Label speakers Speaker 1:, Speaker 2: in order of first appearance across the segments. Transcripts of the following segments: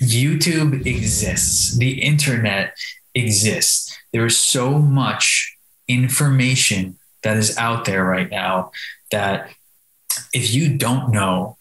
Speaker 1: YouTube exists, the internet exists. There is so much information that is out there right now that if you don't know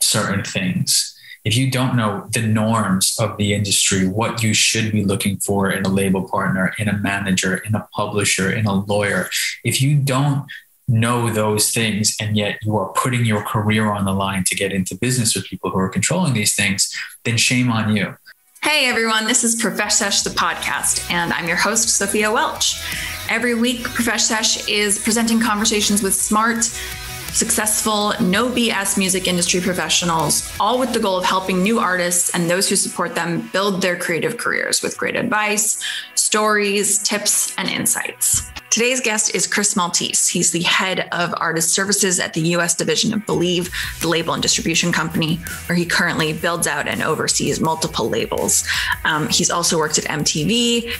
Speaker 1: certain things, if you don't know the norms of the industry, what you should be looking for in a label partner, in a manager, in a publisher, in a lawyer, if you don't know those things and yet you are putting your career on the line to get into business with people who are controlling these things, then shame on you.
Speaker 2: Hey everyone, this is Profesh the podcast, and I'm your host, Sophia Welch. Every week, Profesh is presenting conversations with smart, successful, no BS music industry professionals, all with the goal of helping new artists and those who support them build their creative careers with great advice, stories, tips, and insights. Today's guest is Chris Maltese. He's the head of artist services at the US division of Believe, the label and distribution company, where he currently builds out and oversees multiple labels. Um, he's also worked at MTV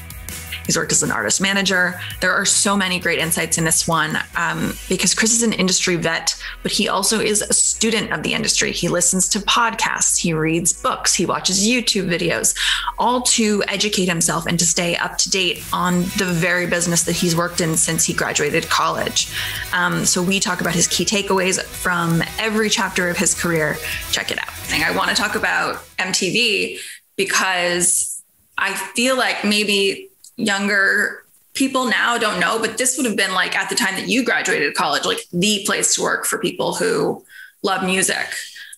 Speaker 2: He's worked as an artist manager. There are so many great insights in this one um, because Chris is an industry vet, but he also is a student of the industry. He listens to podcasts, he reads books, he watches YouTube videos, all to educate himself and to stay up to date on the very business that he's worked in since he graduated college. Um, so we talk about his key takeaways from every chapter of his career. Check it out. I want to talk about MTV because I feel like maybe younger people now don't know, but this would have been like at the time that you graduated college, like the place to work for people who love music.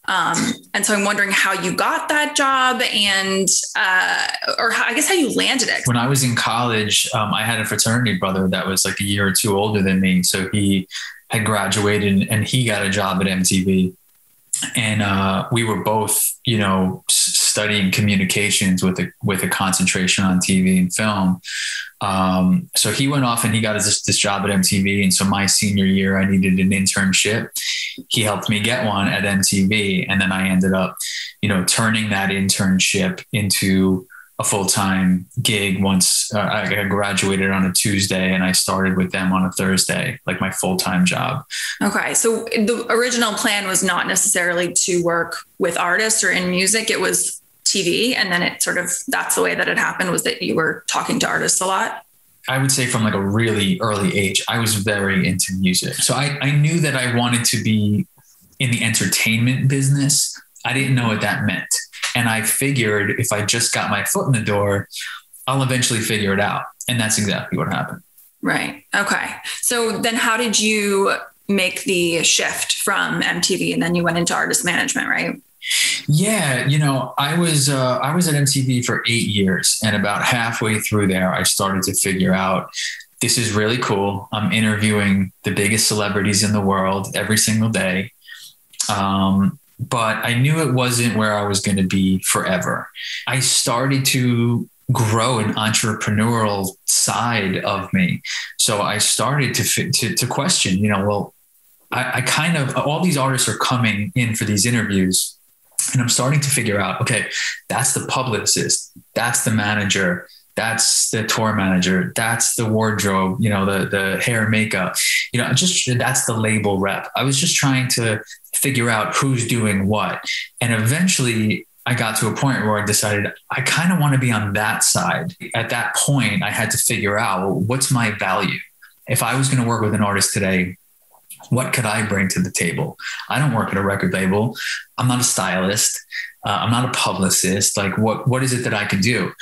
Speaker 2: Um, and so I'm wondering how you got that job and, uh, or how, I guess how you landed it.
Speaker 1: When I was in college, um, I had a fraternity brother that was like a year or two older than me. So he had graduated and he got a job at MTV. And uh, we were both, you know, studying communications with a with a concentration on TV and film. Um, so he went off and he got this, this job at MTV. And so my senior year, I needed an internship. He helped me get one at MTV, and then I ended up, you know, turning that internship into a full time gig once uh, I graduated on a Tuesday and I started with them on a Thursday, like my full time job.
Speaker 2: Okay. So the original plan was not necessarily to work with artists or in music, it was TV. And then it sort of, that's the way that it happened was that you were talking to artists a lot.
Speaker 1: I would say from like a really early age, I was very into music. So I, I knew that I wanted to be in the entertainment business. I didn't know what that meant. And I figured if I just got my foot in the door, I'll eventually figure it out. And that's exactly what happened.
Speaker 2: Right. Okay. So then how did you make the shift from MTV and then you went into artist management, right?
Speaker 1: Yeah, you know, I was uh, I was at MTV for eight years, and about halfway through there, I started to figure out this is really cool. I'm interviewing the biggest celebrities in the world every single day, um, but I knew it wasn't where I was going to be forever. I started to grow an entrepreneurial side of me, so I started to to, to question. You know, well, I, I kind of all these artists are coming in for these interviews and I'm starting to figure out, okay, that's the publicist, that's the manager, that's the tour manager, that's the wardrobe, you know, the the hair and makeup, you know, just that's the label rep. I was just trying to figure out who's doing what. And eventually I got to a point where I decided I kind of want to be on that side. At that point, I had to figure out what's my value. If I was going to work with an artist today, what could I bring to the table? I don't work at a record label. I'm not a stylist. Uh, I'm not a publicist. Like, what what is it that I could do?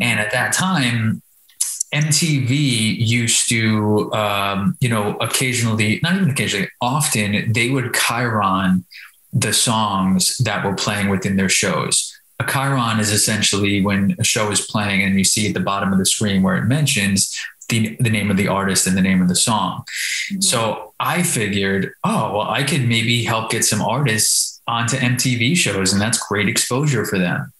Speaker 1: And at that time, MTV used to, um, you know, occasionally, not even occasionally, often they would chyron the songs that were playing within their shows. A chyron is essentially when a show is playing and you see at the bottom of the screen where it mentions the, the name of the artist and the name of the song. Mm-hmm. So I figured, oh, well, I could maybe help get some artists onto MTV shows, and that's great exposure for them.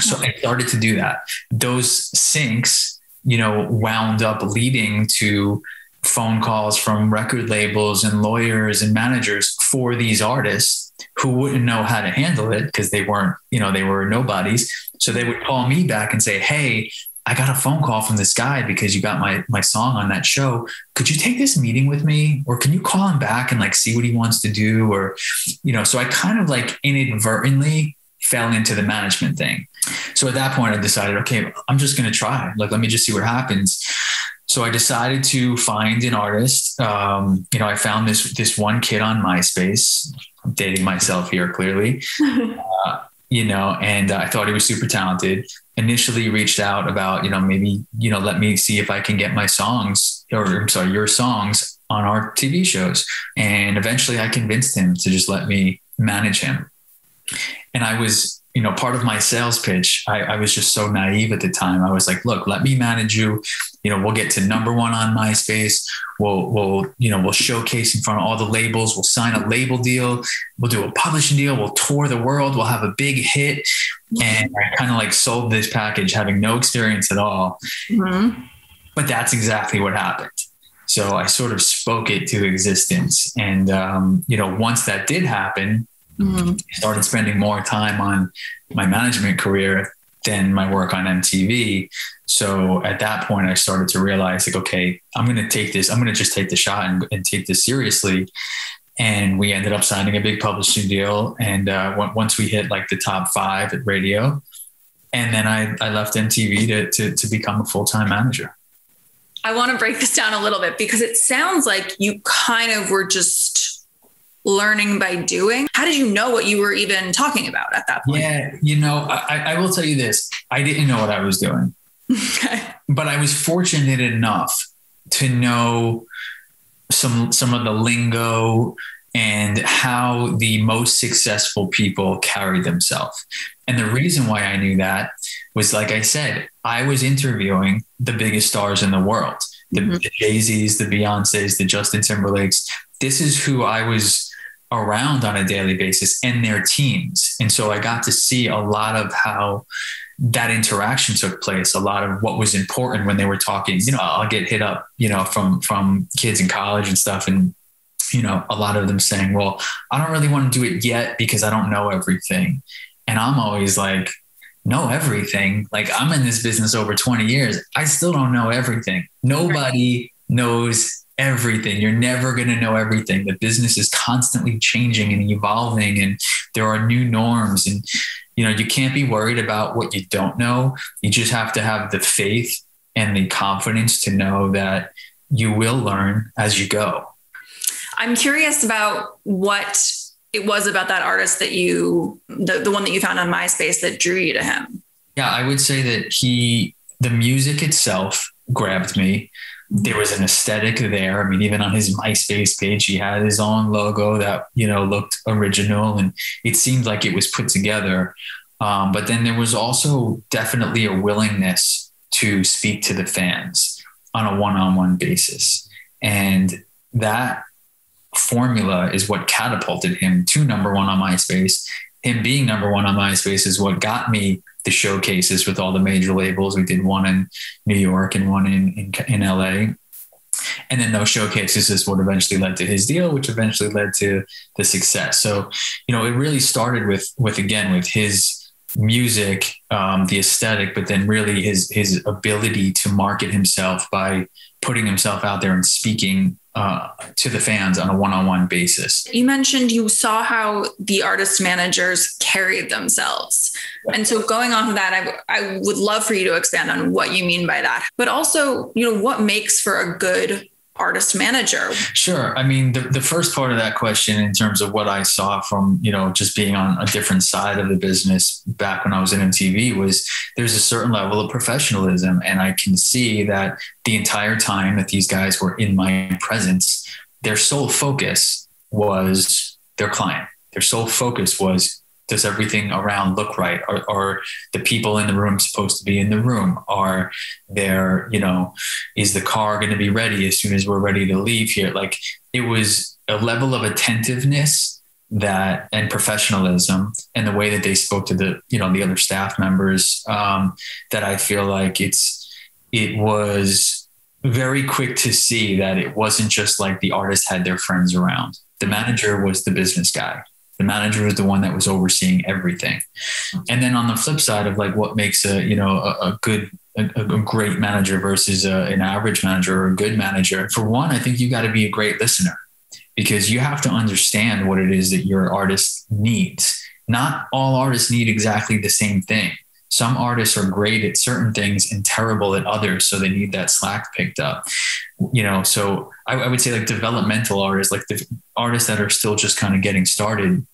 Speaker 1: So I started to do that. Those syncs, you know, wound up leading to phone calls from record labels and lawyers and managers for these artists who wouldn't know how to handle it because they weren't, you know, they were nobodies. So they would call me back and say, Hey, I got a phone call from this guy because you got my my song on that show. Could you take this meeting with me, or can you call him back and like see what he wants to do, or you know? So I kind of like inadvertently fell into the management thing. So at that point, I decided, okay, I'm just going to try. Like, let me just see what happens. So I decided to find an artist. Um, you know, I found this this one kid on MySpace. I'm dating myself here, clearly. uh, you know, and I thought he was super talented. Initially, reached out about you know maybe you know let me see if I can get my songs or I'm sorry your songs on our TV shows, and eventually I convinced him to just let me manage him. And I was you know, part of my sales pitch, I, I, was just so naive at the time. I was like, look, let me manage you. You know, we'll get to number one on MySpace. We'll, we'll, you know, we'll showcase in front of all the labels. We'll sign a label deal. We'll do a publishing deal. We'll tour the world. We'll have a big hit. And I kind of like sold this package having no experience at all. Mm-hmm. But that's exactly what happened. So I sort of spoke it to existence. And, um, you know, once that did happen, mm-hmm. started spending more time on my management career than my work on MTV. So at that point, I started to realize like, okay, I'm going to take this, I'm going to just take the shot and, and, take this seriously. And we ended up signing a big publishing deal. And uh, once we hit like the top five at radio, and then I, I left MTV to, to, to become a full-time manager.
Speaker 2: I want to break this down a little bit because it sounds like you kind of were just learning by doing. How did you know what you were even talking about at that point?
Speaker 1: Yeah, you know, I, I will tell you this I didn't know what I was doing. Okay. But I was fortunate enough to know some some of the lingo and how the most successful people carry themselves. And the reason why I knew that was like I said, I was interviewing the biggest stars in the world. The, mm-hmm. the Jay-Z's, the Beyonce's, the Justin Timberlake's. This is who I was around on a daily basis and their teams. And so I got to see a lot of how that interaction took place, a lot of what was important when they were talking. You know, I'll get hit up, you know, from from kids in college and stuff and you know, a lot of them saying, "Well, I don't really want to do it yet because I don't know everything." And I'm always like, know everything. Like I'm in this business over 20 years. I still don't know everything. Nobody knows everything. You're never going to know everything. The business is constantly changing and evolving, and there are new norms. And you know, you can't be worried about what you don't know. You just have to have the faith and the confidence to know that you will learn as you go.
Speaker 2: I'm curious about what it was about that artist that you, the, the one that you found on MySpace that drew you to him.
Speaker 1: Yeah, I would say that he, the music itself grabbed me there was an aesthetic there. I mean, even on his MySpace page, he had his own logo that you know looked original, and it seemed like it was put together. Um, but then there was also definitely a willingness to speak to the fans on a one-on-one basis, and that formula is what catapulted him to number one on MySpace. Him being number one on MySpace is what got me the showcases with all the major labels. We did one in New York and one in, in, in LA. And then those showcases is what eventually led to his deal, which eventually led to the success. So, you know, it really started with, with again, with his music, um, the aesthetic, but then really his, his ability to market himself by putting himself out there and speaking uh, to the fans on a one-on-one basis.
Speaker 2: You mentioned you saw how the artist managers carried themselves, and so going off of that, I, I would love for you to expand on what you mean by that, but also, you know, what makes for a good artist manager?
Speaker 1: Sure. I mean, the, the first part of that question, in terms of what I saw from, you know, just being on a different side of the business back when I was in MTV, was there's a certain level of professionalism. And I can see that the entire time that these guys were in my presence, their sole focus was their client. Their sole focus was does everything around look right? Are, are, the people in the room supposed to be in the room? Are there, you know, is the car going to be ready as soon as we're ready to leave here? Like it was a level of attentiveness that and professionalism and the way that they spoke to the, you know, the other staff members um, that I feel like it's, it was very quick to see that it wasn't just like the artist had their friends around. The manager was the business guy the manager is the one that was overseeing everything. And then on the flip side of like what makes a you know a, a good a, a, great manager versus a, an average manager or a good manager. For one, I think you got to be a great listener because you have to understand what it is that your artist needs not all artists need exactly the same thing. Some artists are great at certain things and terrible at others, so they need that slack picked up. You know, so I, I would say like developmental artists, like the artists that are still just kind of getting started,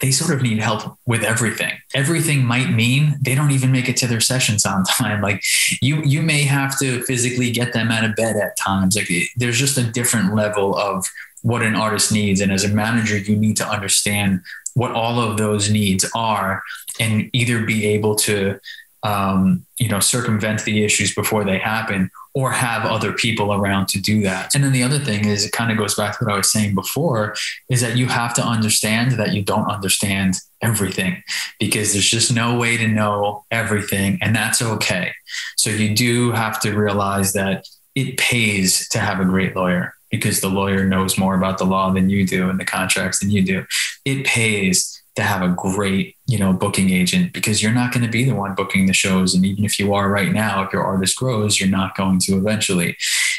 Speaker 1: they sort of need help with everything. Everything might mean they don't even make it to their sessions on time. Like you, you may have to physically get them out of bed at times. Like there's just a different level of what an artist needs. And as a manager, you need to understand what all of those needs are and either be able to um, you know circumvent the issues before they happen or have other people around to do that. And then the other thing is it kind of goes back to what i was saying before is that you have to understand that you don't understand everything because there's just no way to know everything and that's okay. So you do have to realize that it pays to have a great lawyer because the lawyer knows more about the law than you do and the contracts than you do. It pays to have a great, you know, booking agent because you're not going to be the one booking the shows. And even if you are right now, if your artist grows, you're not going to eventually.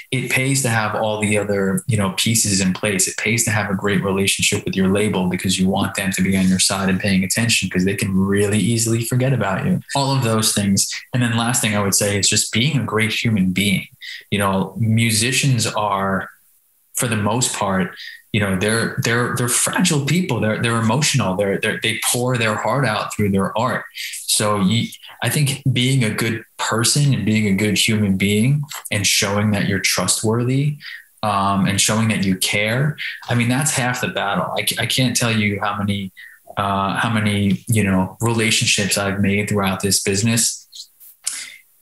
Speaker 1: It pays to have all the other, you know, pieces in place. It pays to have a great relationship with your label because you want them to be on your side and paying attention because they can really easily forget about you. All of those things. And then last thing I would say is just being a great human being. You know, musicians are for the most part, you know, they're they're they're fragile people. They're they're emotional. They're, they're they pour their heart out through their art. So you, I think being a good person and being a good human being and showing that you're trustworthy um, and showing that you care. I mean, that's half the battle. I, I can't tell you how many uh, how many you know relationships I've made throughout this business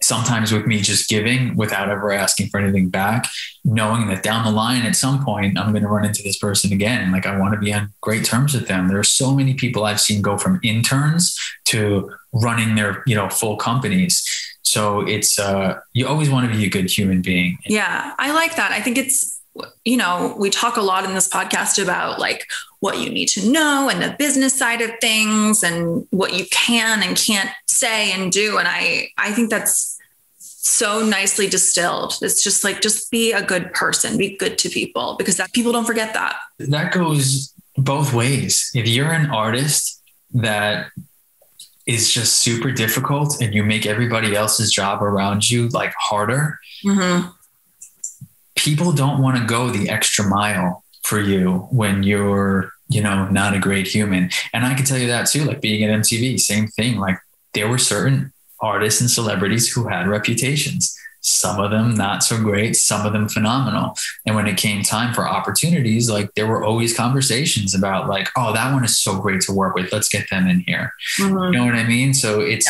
Speaker 1: sometimes with me just giving without ever asking for anything back, knowing that down the line at some point I'm going to run into this person again. Like I want to be on great terms with them. There are so many people I've seen go from interns to running their, you know, full companies. So it's uh you always want to be a good human being.
Speaker 2: Yeah, I like that. I think it's you know, we talk a lot in this podcast about like what you need to know and the business side of things and what you can and can't say and do and I I think that's so nicely distilled. It's just like, just be a good person, be good to people because that people don't forget that.
Speaker 1: That goes both ways. If you're an artist that is just super difficult and you make everybody else's job around you like harder, mm-hmm. people don't want to go the extra mile for you when you're, you know, not a great human. And I can tell you that too, like being at MTV, same thing. Like there were certain artists and celebrities who had reputations. Some of them not so great, some of them phenomenal. And when it came time for opportunities, like there were always conversations about like, oh, that one is so great to work with. Let's get them in here. Mm-hmm. You know what I mean? So it's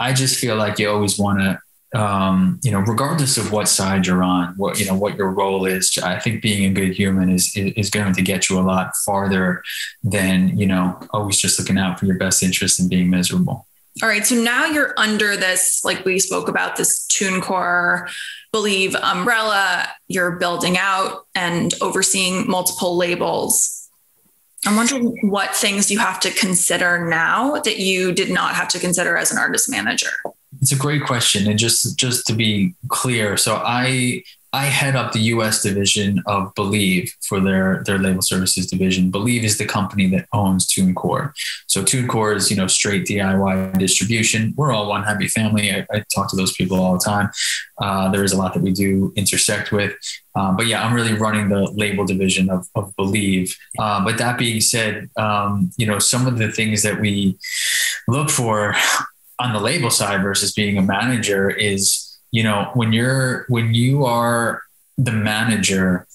Speaker 1: I just feel like you always want to um, you know, regardless of what side you're on, what you know, what your role is, I think being a good human is is going to get you a lot farther than you know always just looking out for your best interest and being miserable.
Speaker 2: All right. So now you're under this, like we spoke about, this TuneCore Believe umbrella. You're building out and overseeing multiple labels. I'm wondering what things you have to consider now that you did not have to consider as an artist manager.
Speaker 1: It's a great question. And just just to be clear, so I I head up the US division of Believe for their, their label services division. Believe is the company that owns TuneCore. So TuneCore is, you know, straight DIY distribution. We're all one happy family. I, I talk to those people all the time. Uh, there is a lot that we do intersect with. Um, but yeah, I'm really running the label division of, of Believe. Uh, but that being said, um, you know, some of the things that we look for on the label side versus being a manager is you know when you're when you are the manager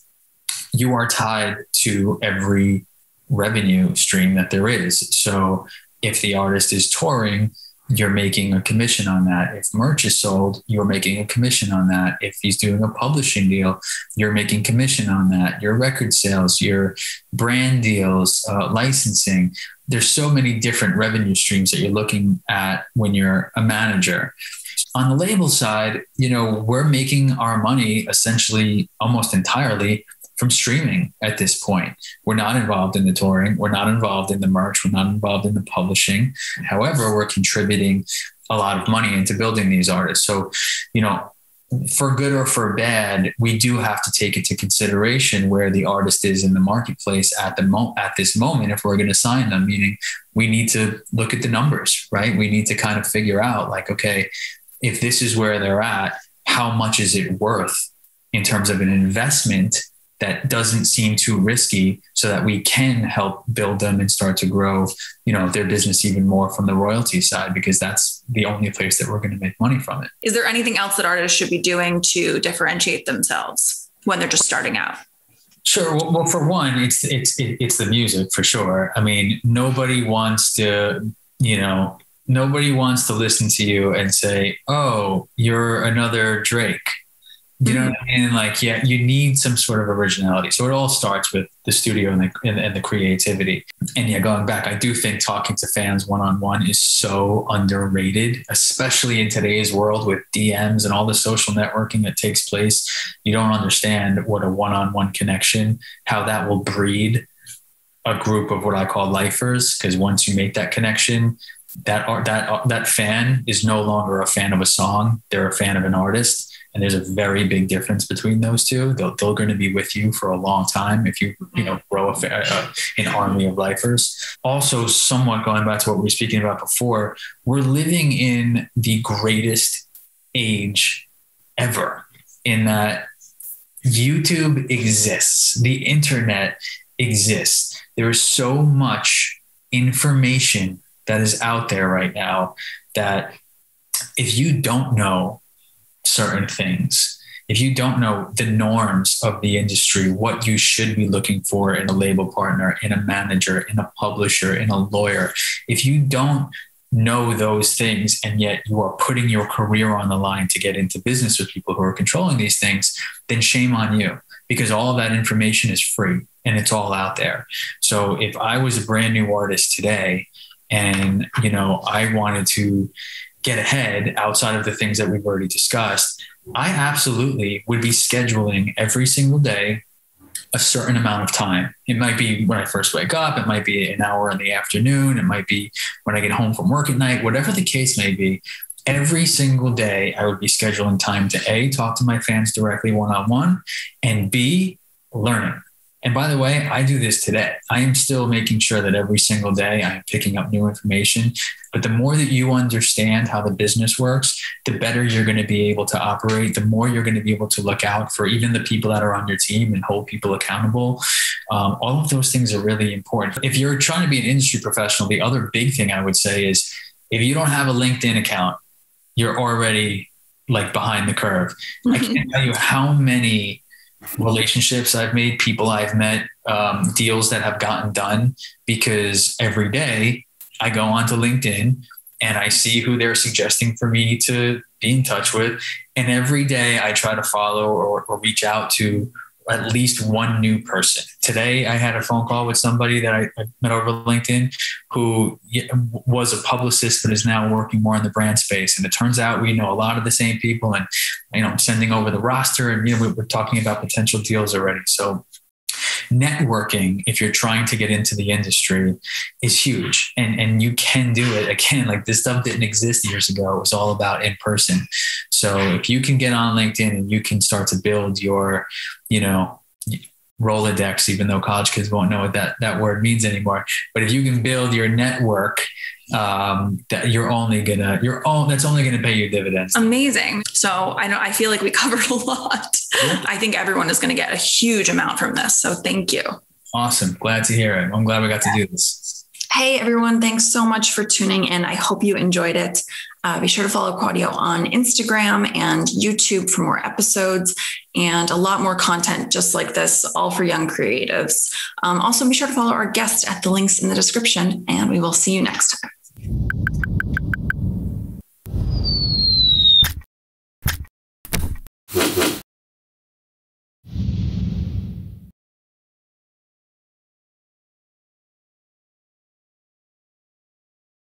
Speaker 1: you are tied to every revenue stream that there is. So if the artist is touring you're making a commission on that. If merch is sold, you're making a commission on that. If he's doing a publishing deal, you're making commission on that. Your record sales, your brand deals, uh, licensing. There's so many different revenue streams that you're looking at when you're a manager. On the label side, you know, we're making our money essentially almost entirely from streaming at this point. We're not involved in the touring, we're not involved in the merch, we're not involved in the publishing. However, we're contributing a lot of money into building these artists. So, you know, for good or for bad, we do have to take into consideration where the artist is in the marketplace at the mo- at this moment if we're going to sign them. Meaning, we need to look at the numbers, right? We need to kind of figure out, like, okay, if this is where they're at, how much is it worth in terms of an investment that doesn't seem too risky so that we can help build them and start to grow you know their business even more from the royalty side because that's the only place that we're going to make money from it
Speaker 2: is there anything else that artists should be doing to differentiate themselves when they're just starting out
Speaker 1: Sure. Well, for one, it's it's it's the music for sure. I mean, nobody wants to, you know, nobody wants to listen to you and say, "Oh, you're another Drake." You know mm-hmm. what I mean? Like, yeah, you need some sort of originality. So it all starts with the studio and the, and, and the creativity. And yeah, going back, I do think talking to fans one on one is so underrated, especially in today's world with DMs and all the social networking that takes place. You don't understand what a one on one connection, how that will breed a group of what I call lifers. Because once you make that connection, that that that fan is no longer a fan of a song; they're a fan of an artist and there's a very big difference between those two. They're, they're going to be with you for a long time if you you know grow a, a, uh, an army of lifers. Also, somewhat going back to what we were speaking about before, we're living in the greatest age ever. In that YouTube exists, the internet exists. There is so much information that is out there right now that if you don't know certain things. If you don't know the norms of the industry, what you should be looking for in a label partner, in a manager, in a publisher, in a lawyer, if you don't know those things and yet you are putting your career on the line to get into business with people who are controlling these things, then shame on you because all that information is free and it's all out there. So if I was a brand new artist today and you know I wanted to get ahead outside of the things that we've already discussed, I absolutely would be scheduling every single day a certain amount of time. It might be when I first wake up, it might be an hour in the afternoon, it might be when I get home from work at night, whatever the case may be. Every single day, I would be scheduling time to A, talk to my fans directly one on one, and B, learning. And by the way, I do this today. I am still making sure that every single day I am picking up new information. But the more that you understand how the business works, the better you're going to be able to operate, the more you're going to be able to look out for even the people that are on your team and hold people accountable. Um, all of those things are really important. If you're trying to be an industry professional, the other big thing I would say is if you don't have a LinkedIn account, you're already like behind the curve. I can't tell you how many relationships I've made, people I've met, um, deals that have gotten done because every day I go onto LinkedIn and I see who they're suggesting for me to be in touch with. And every day I try to follow or, or reach out to at least one new person. Today, I had a phone call with somebody that I, met over LinkedIn who was a publicist, but is now working more in the brand space. And it turns out we know a lot of the same people, and you know, I'm sending over the roster, and you know, we're talking about potential deals already. So networking if you're trying to get into the industry is huge. And and you can do it. Again like this stuff didn't exist years ago. It was all about in person. So if you can get on linkedin and you can start to build your you know rolodex even though college kids won't know what that that word means anymore but if you can build your network um, that you're only gonna you're all that's only gonna pay you dividends.
Speaker 2: Amazing. So I know I feel like we covered a lot. Yeah. I think everyone is gonna get a huge amount from this. So thank you.
Speaker 1: Awesome. Glad to hear it. I'm glad we got to do this.
Speaker 2: Hey everyone, thanks so much for tuning in. I hope you enjoyed it. Uh, be sure to follow Quadio on Instagram and YouTube for more episodes and a lot more content just like this, all for young creatives. Um, also, be sure to follow our guest at the links in the description, and we will see you next time you